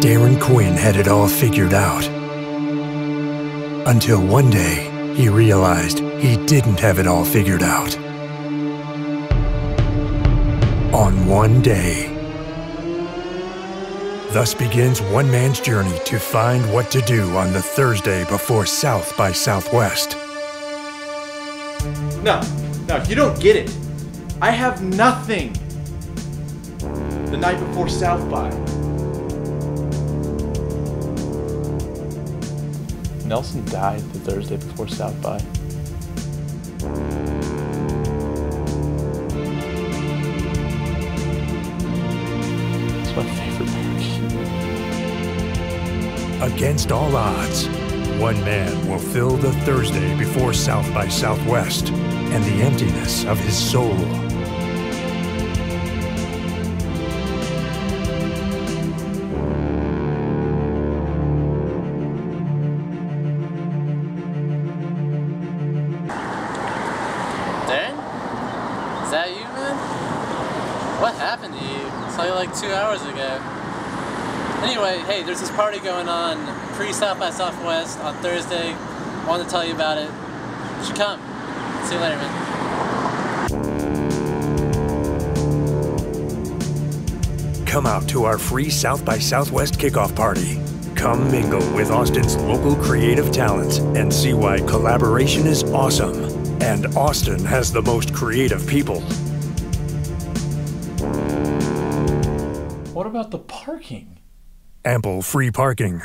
Darren Quinn had it all figured out. Until one day, he realized he didn't have it all figured out. On one day. Thus begins one man's journey to find what to do on the Thursday before South by Southwest. No, no, if you don't get it. I have nothing. The night before South by. Nelson died the Thursday before South by. It's my favorite. Against all odds, one man will fill the Thursday before South by Southwest and the emptiness of his soul. What happened to you? I saw you like two hours ago. Anyway, hey, there's this party going on pre South by Southwest on Thursday. Wanted to tell you about it. You should come. See you later, man. Come out to our free South by Southwest kickoff party. Come mingle with Austin's local creative talents and see why collaboration is awesome. And Austin has the most creative people. About the parking? Ample free parking.